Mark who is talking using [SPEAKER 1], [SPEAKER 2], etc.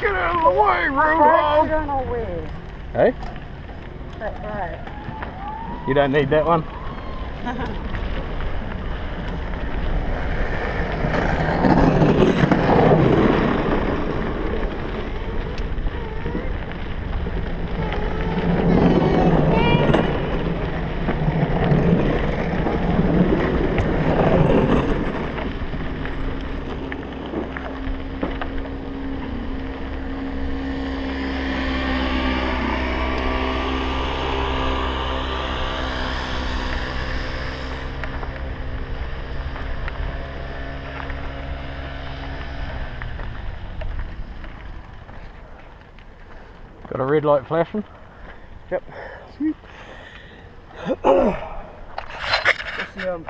[SPEAKER 1] way,
[SPEAKER 2] Park
[SPEAKER 1] Roadhog!
[SPEAKER 2] it on a way.
[SPEAKER 1] Hey,
[SPEAKER 2] That's right.
[SPEAKER 1] you don't need that one. Got a red light flashing.
[SPEAKER 3] Yep. Sweet. The um